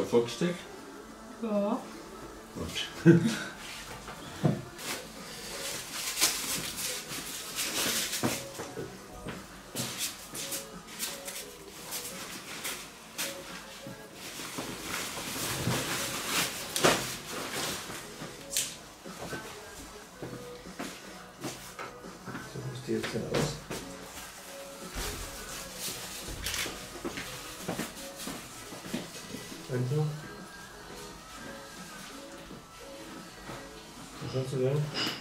Kartoffelgesteck? Ja. Gut. Jetzt denn aus. Enter. Je